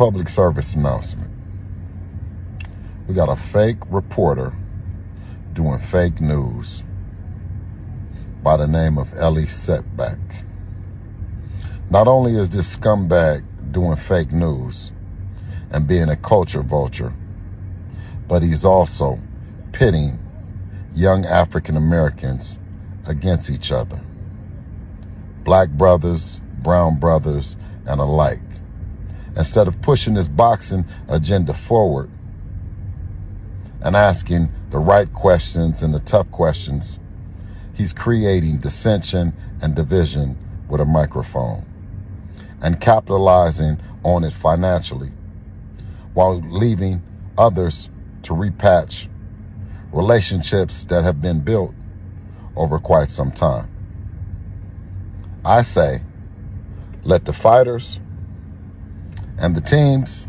public service announcement. We got a fake reporter doing fake news by the name of Elie Seckbach. Not only is this scumbag doing fake news and being a culture vulture, but he's also pitting young African Americans against each other. Black brothers, brown brothers, and alike. Instead of pushing this boxing agenda forward and asking the right questions and the tough questions, he's creating dissension and division with a microphone and capitalizing on it financially while leaving others to repatch relationships that have been built over quite some time. I say, let the fighters and the teams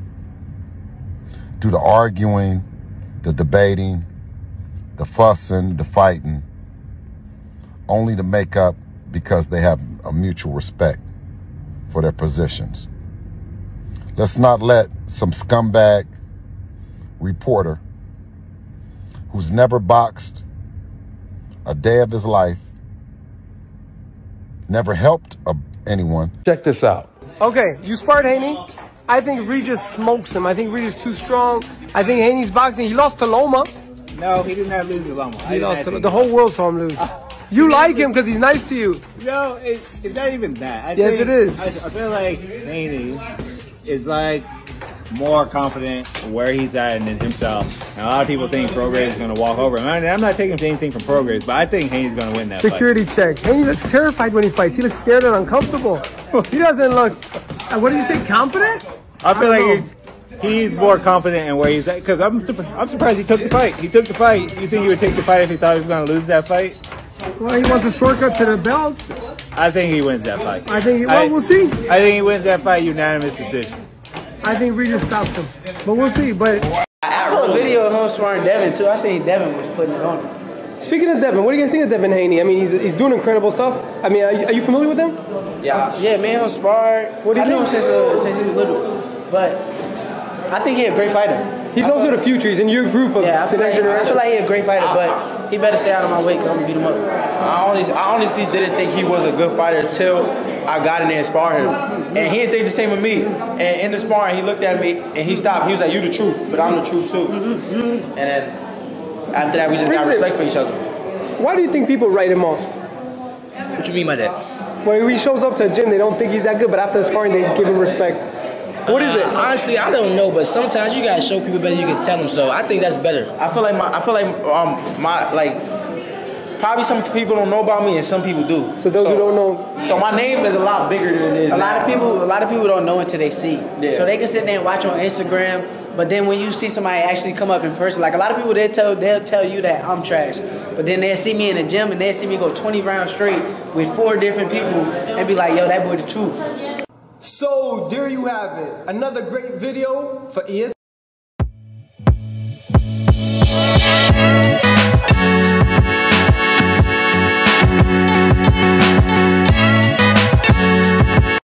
do the arguing, the debating, the fussing, the fighting, only to make up because they have a mutual respect for their positions. Let's not let some scumbag reporter who's never boxed a day of his life, never helped a, anyone. Check this out. Okay, you sparred Haney. I think Regis smokes him. I think Regis too strong. I think Haney's boxing. He lost to Loma. No, he did not lose to Loma. He lost to, the whole world saw him lose. You like him because he's nice to you. No, it's, it's not even that. I Yes, think- it is. I, I feel like Haney is like more confident where he's at and in himself. And a lot of people think Prograis is going to walk over him. And I'm not taking anything from Prograis, but I think Haney's going to win that Security check. Haney looks terrified when he fights. He looks scared and uncomfortable. He doesn't look. uh, What did you say? Confident? Fight. I feel I like he's, he's more confident in where he's at. Because I'm, surp- I'm surprised he took the fight. He took the fight. You think he would take the fight if he thought he was going to lose that fight? Well, he wants a shortcut to the belt. I think he wins that fight. I think. Well, we'll see. I think he wins that fight unanimous decision. I think Regis stops him, but we'll see. But I saw a video of him sparring Devin too. I seen Devin was putting it on him. speaking of Devin, what do you guys think of Devin Haney? I mean, he's, he's doing incredible stuff. I mean, are you, are you familiar with him? Yeah, yeah, man, and him sparred. What do you I know him since uh, since he was little, but I think he's a great fighter. He's also the future. He's in your group of Yeah, I the feel, like, next I generation. feel like he's a great fighter, but he better stay out of my way because I'm gonna beat him up. I honestly, I honestly didn't think he was a good fighter until I got in there and sparred him. And he didn't think the same of me. And in the sparring, he looked at me and he stopped. He was like, "You the truth, but I'm the truth too." And then after that, we just got respect for each other. Why do you think people write him off? What you mean by that? When he shows up to a gym, they don't think he's that good, but after the sparring, they give him respect. What is it? Uh, honestly, I don't know, but sometimes you gotta show people better. You can tell them. So I think that's better. I feel like my, I feel like um my like. Probably some people don't know about me, and some people do. So those who don't know, So my name is a lot bigger than it is A lot of people, a lot of people don't know until they see. Yeah. So they can sit there and watch on Instagram, but then when you see somebody actually come up in person, like a lot of people, they tell they'll tell you that I'm trash, but then they'll see me in the gym and they'll see me go 20 rounds straight with four different people and be like, yo, that boy the truth. So there you have it. Another great video for E